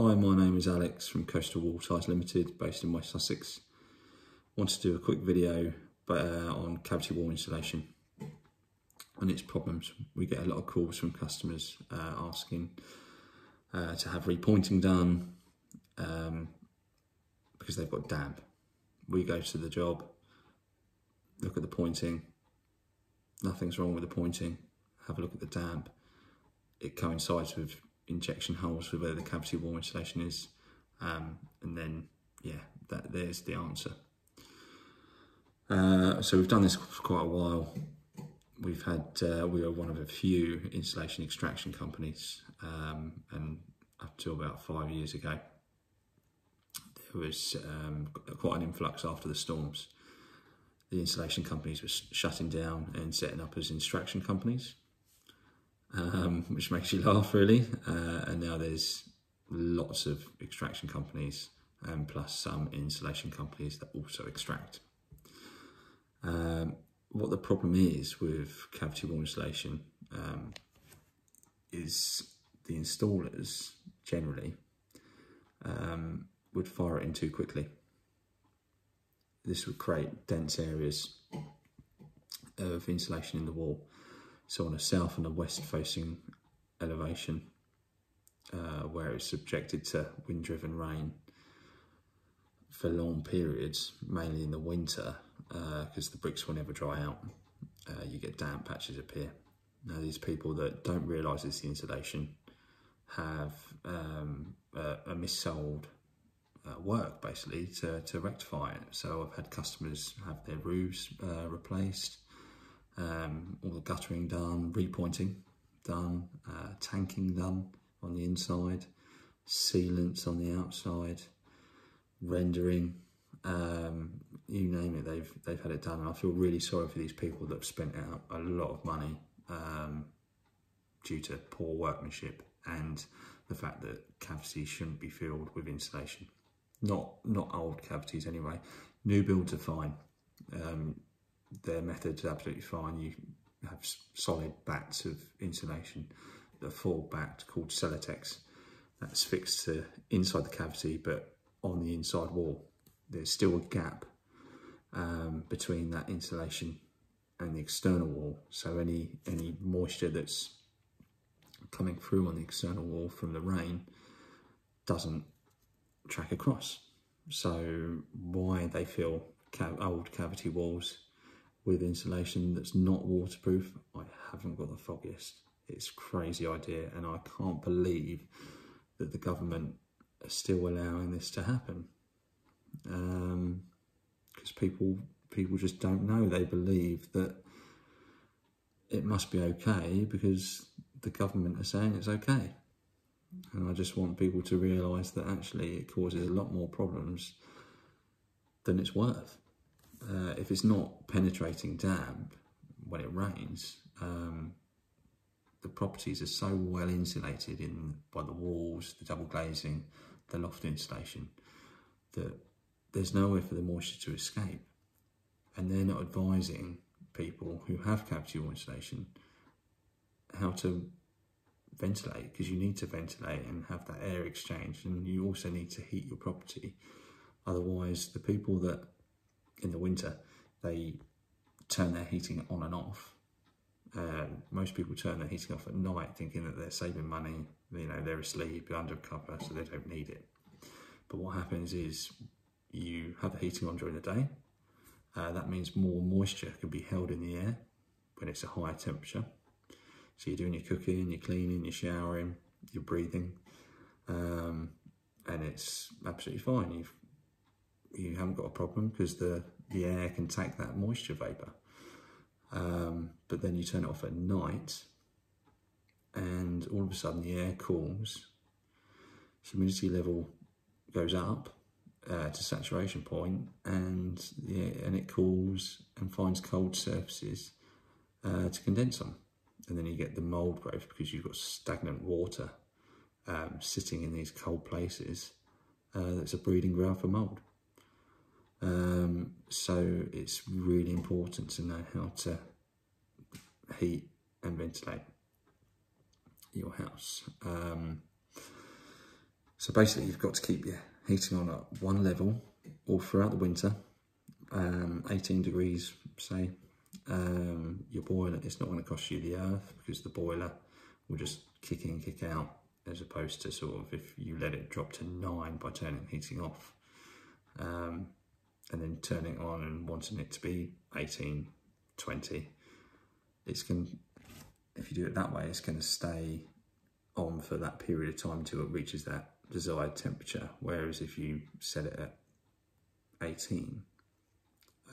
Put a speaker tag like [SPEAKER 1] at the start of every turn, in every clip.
[SPEAKER 1] Hi, my name is Alex from Coastal Wall Ties Limited, based in West Sussex. Want to do a quick video uh, on cavity wall insulation and its problems. We get a lot of calls from customers uh, asking uh, to have repointing done um, because they've got damp. We go to the job, look at the pointing, nothing's wrong with the pointing, have a look at the damp. It coincides with injection holes for where the cavity wall insulation is. Um, and then, yeah, that there's the answer. Uh, so we've done this for quite a while. We've had, uh, we are one of a few insulation extraction companies um, and up to about five years ago, there was um, quite an influx after the storms. The insulation companies were shutting down and setting up as extraction companies um, which makes you laugh really. Uh, and now there's lots of extraction companies and plus some insulation companies that also extract. Um, what the problem is with cavity wall insulation um, is the installers generally um, would fire it in too quickly. This would create dense areas of insulation in the wall so on a south and a west facing elevation uh, where it's subjected to wind driven rain for long periods, mainly in the winter, because uh, the bricks will never dry out. Uh, you get damp patches appear. Now, these people that don't realise it's the insulation have um, a, a missold uh, work basically to, to rectify it. So I've had customers have their roofs uh, replaced, um, all the guttering done, repointing done, uh, tanking done on the inside, sealants on the outside, rendering, um, you name it, they've they've had it done. And I feel really sorry for these people that have spent out a lot of money um, due to poor workmanship and the fact that cavities shouldn't be filled with insulation. Not not old cavities anyway. New builds are fine. Um, their method's absolutely fine. You have solid bats of insulation that full backed called Celotex. That's fixed to inside the cavity, but on the inside wall. There's still a gap um, between that insulation and the external wall. So any, any moisture that's coming through on the external wall from the rain doesn't track across. So why they feel old cavity walls with insulation that's not waterproof, I haven't got the foggiest. It's crazy idea and I can't believe that the government are still allowing this to happen. Because um, people people just don't know. They believe that it must be okay because the government are saying it's okay. And I just want people to realise that actually it causes a lot more problems than it's worth uh, if it's not penetrating damp when it rains, um, the properties are so well insulated in by the walls, the double glazing, the loft insulation, that there's nowhere for the moisture to escape. And they're not advising people who have cavity insulation how to ventilate because you need to ventilate and have that air exchange and you also need to heat your property. Otherwise, the people that in the winter, they turn their heating on and off. Um, most people turn their heating off at night thinking that they're saving money, you know, they're asleep, under cover, so they don't need it. But what happens is you have the heating on during the day. Uh, that means more moisture can be held in the air when it's a higher temperature. So you're doing your cooking, you're cleaning, you're showering, you're breathing, um, and it's absolutely fine. You've you haven't got a problem because the, the air can take that moisture vapor. Um, but then you turn it off at night and all of a sudden the air cools, humidity level goes up uh, to saturation point and, yeah, and it cools and finds cold surfaces uh, to condense on. And then you get the mold growth because you've got stagnant water um, sitting in these cold places. Uh, that's a breeding ground for mold. Um, so it's really important to know how to heat and ventilate your house. Um, So basically you've got to keep your heating on at one level all throughout the winter, um, 18 degrees say. Um, your boiler, it's not going to cost you the earth because the boiler will just kick in, kick out, as opposed to sort of if you let it drop to nine by turning heating off um, and then turning it on and wanting it to be 18, 20, it's going if you do it that way, it's going to stay on for that period of time until it reaches that desired temperature. Whereas if you set it at 18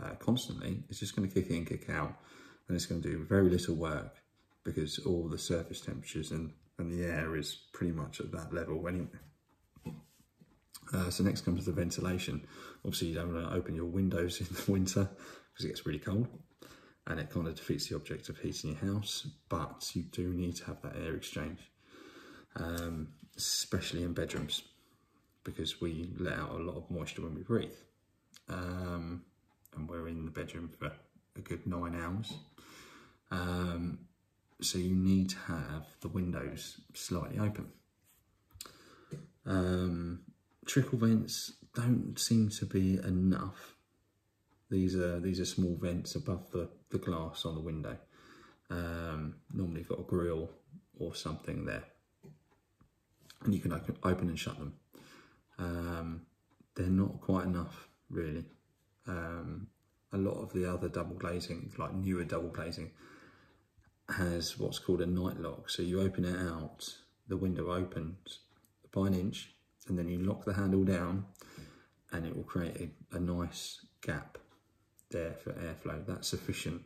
[SPEAKER 1] uh, constantly, it's just going to kick in, kick out, and it's going to do very little work because all the surface temperatures and, and the air is pretty much at that level anyway. Uh, so next comes the ventilation. Obviously you don't want to open your windows in the winter because it gets really cold and it kind of defeats the object of heating your house, but you do need to have that air exchange, um, especially in bedrooms because we let out a lot of moisture when we breathe. Um, and we're in the bedroom for a good nine hours. Um, so you need to have the windows slightly open. Um, trickle vents don't seem to be enough. These are these are small vents above the, the glass on the window. Um, normally you've got a grill or something there. And you can open, open and shut them. Um, they're not quite enough, really. Um, a lot of the other double glazing, like newer double glazing, has what's called a night lock. So you open it out, the window opens by an inch, and then you lock the handle down, and it will create a, a nice gap there for airflow. That's sufficient.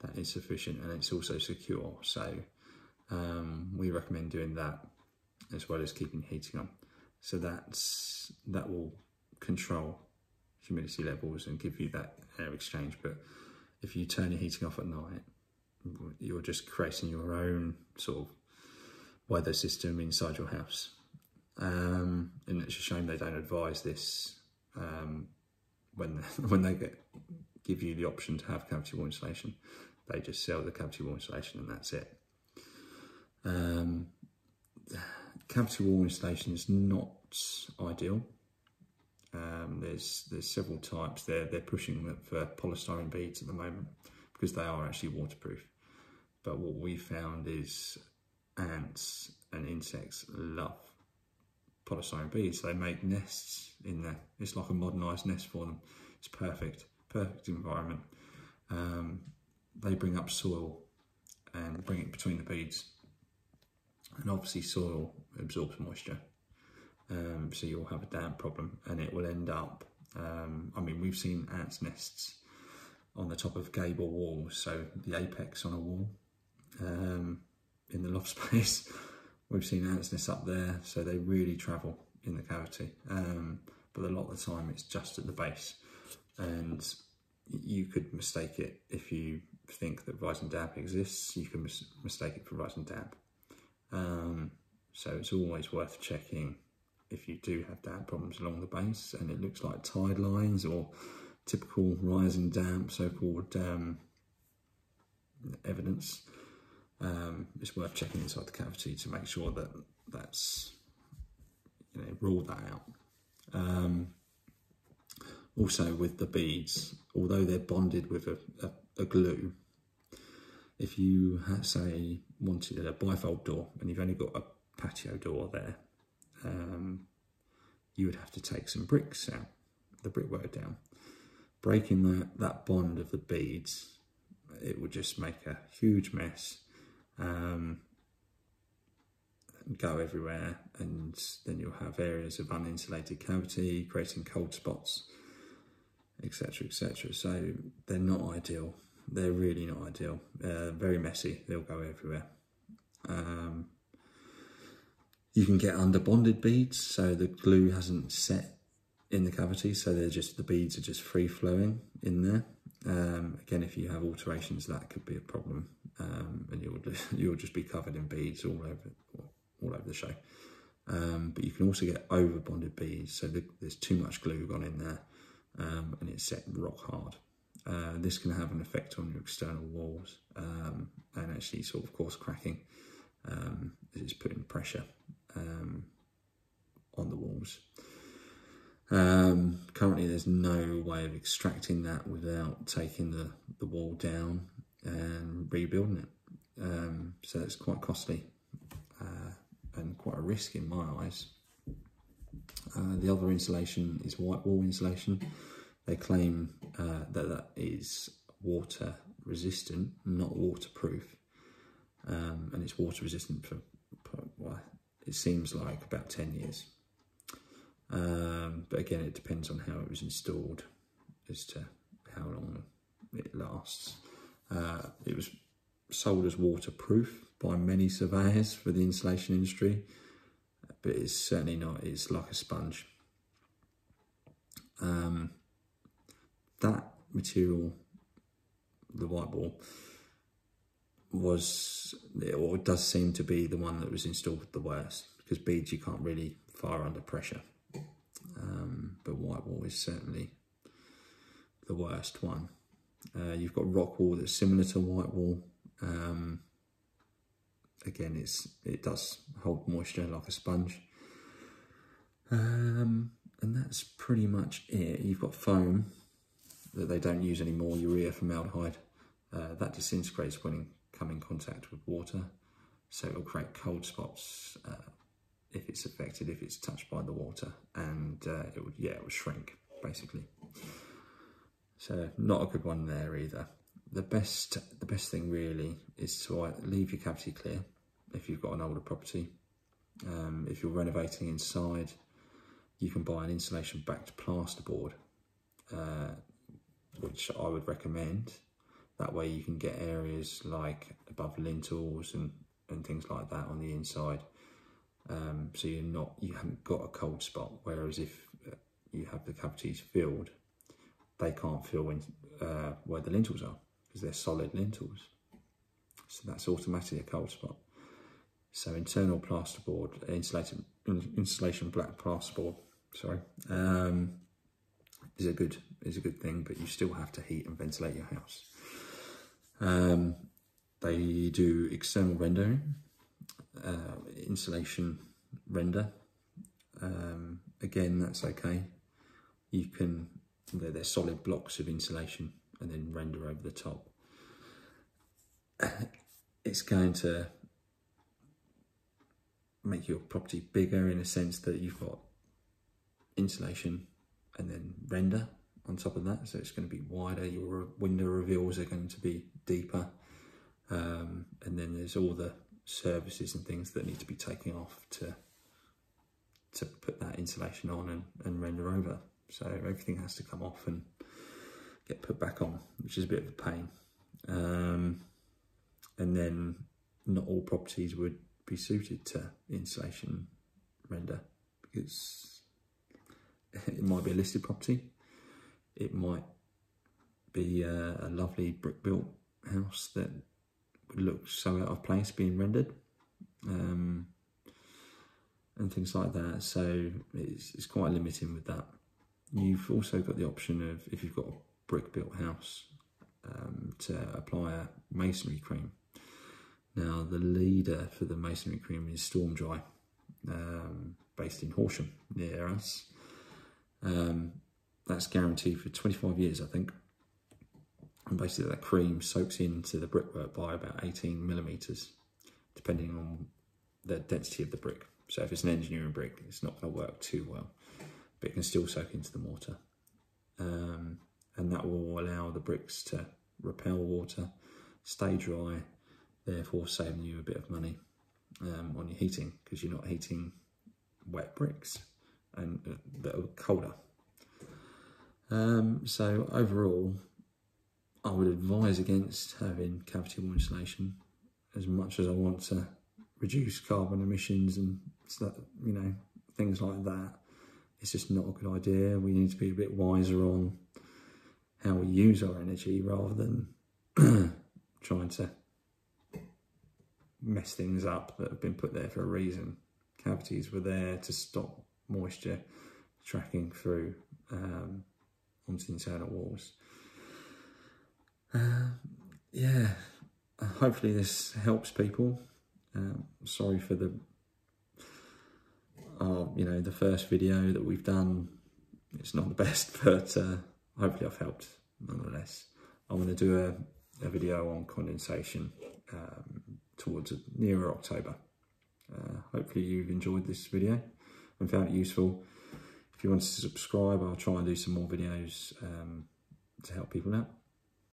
[SPEAKER 1] That is sufficient, and it's also secure. So um, we recommend doing that as well as keeping heating on. So that's that will control humidity levels and give you that air exchange. But if you turn your heating off at night, you're just creating your own sort of weather system inside your house. Um, and it's a shame they don't advise this um, when when they get give you the option to have cavity wall insulation. They just sell the cavity wall insulation and that's it. Um, cavity wall insulation is not ideal. Um, there's there's several types. They're they're pushing for polystyrene beads at the moment because they are actually waterproof. But what we found is ants and insects love polystyrene beads. They make nests in there. It's like a modernised nest for them. It's perfect, perfect environment. Um, they bring up soil and bring it between the beads. And obviously soil absorbs moisture. Um, so you'll have a damp problem and it will end up, um, I mean, we've seen ants nests on the top of gable walls, so the apex on a wall um, in the loft space. We've seen ants up there, so they really travel in the cavity. Um, but a lot of the time it's just at the base. And you could mistake it if you think that rising damp exists, you can mis mistake it for rising damp. Um, so it's always worth checking if you do have damp problems along the base and it looks like tide lines or typical rising damp, so-called um, evidence, um, it's worth checking inside the cavity to make sure that that's, you know, rule that out. Um, also with the beads, although they're bonded with a, a, a glue, if you say wanted a bifold door and you've only got a patio door there, um, you would have to take some bricks out, the brickwork down. Breaking that, that bond of the beads, it would just make a huge mess, um, go everywhere, and then you'll have areas of uninsulated cavity, creating cold spots, etc, etc. So they're not ideal. They're really not ideal. Uh, very messy. They'll go everywhere. Um, you can get under bonded beads, so the glue hasn't set in the cavity, so they're just the beads are just free flowing in there. Um, again, if you have alterations, that could be a problem, um, and you'll you'll just be covered in beads all over all over the show. Um, but you can also get over bonded beads, so the, there's too much glue gone in there, um, and it's set rock hard. Uh, this can have an effect on your external walls um, and actually sort of course cracking um, it's putting pressure um, on the walls. Um, currently, there's no way of extracting that without taking the, the wall down and rebuilding it. Um, so it's quite costly uh, and quite a risk in my eyes. Uh, the other insulation is white wool insulation. They claim uh, that that is water resistant, not waterproof, um, and it's water resistant for, for well, it seems like about 10 years. Um, but again, it depends on how it was installed as to how long it lasts. Uh, it was sold as waterproof by many surveyors for the insulation industry, but it's certainly not. It's like a sponge. Um, that material, the white wool, was or does seem to be the one that was installed the worst because beads you can't really fire under pressure. Um, but white wool is certainly the worst one. Uh, you've got rock wool that's similar to white wool. Um, again, it's it does hold moisture like a sponge. Um, and that's pretty much it. You've got foam that they don't use anymore, urea formaldehyde. Uh, that disintegrates when in, come in contact with water. So it'll create cold spots uh, if it's affected, if it's touched by the water. And uh, it would, yeah, it would shrink, basically. So not a good one there either. The best, the best thing really is to leave your cavity clear if you've got an older property. Um, if you're renovating inside, you can buy an insulation backed plasterboard, uh, which I would recommend. That way you can get areas like above lintels and, and things like that on the inside. Um, so you're not, you haven't got a cold spot. Whereas if uh, you have the cavities filled, they can't feel in, uh, where the lintels are because they're solid lintels. So that's automatically a cold spot. So internal plasterboard, insulated, insulation black plasterboard, sorry, um, is a good is a good thing, but you still have to heat and ventilate your house. Um, they do external rendering, uh, insulation render. Um, again, that's okay. You can, they're, they're solid blocks of insulation and then render over the top. It's going to make your property bigger in a sense that you've got insulation and then render on top of that. So it's going to be wider. Your window reveals are going to be deeper. Um, and then there's all the services and things that need to be taken off to to put that insulation on and, and render over. So everything has to come off and get put back on, which is a bit of a pain. Um, and then not all properties would be suited to insulation render because it might be a listed property it might be a, a lovely brick built house that would look so out of place being rendered um, and things like that. So it's, it's quite limiting with that. You've also got the option of, if you've got a brick built house, um, to apply a masonry cream. Now, the leader for the masonry cream is Stormdry, um, based in Horsham near us. Um, that's guaranteed for 25 years, I think. And basically that cream soaks into the brickwork by about 18 millimetres, depending on the density of the brick. So if it's an engineering brick, it's not going to work too well, but it can still soak into the mortar. Um, and that will allow the bricks to repel water, stay dry, therefore saving you a bit of money um, on your heating because you're not heating wet bricks and uh, that are colder um, so overall, I would advise against having cavity wall insulation as much as I want to reduce carbon emissions and you know, things like that. It's just not a good idea. We need to be a bit wiser on how we use our energy rather than trying to mess things up that have been put there for a reason. Cavities were there to stop moisture tracking through um, onto internal walls. Uh, yeah, hopefully this helps people. Um, sorry for the. Our, you know, the first video that we've done, it's not the best, but uh, hopefully I've helped nonetheless. I'm going to do a, a video on condensation um, towards nearer October. Uh, hopefully you've enjoyed this video and found it useful. If you want to subscribe, I'll try and do some more videos um, to help people out.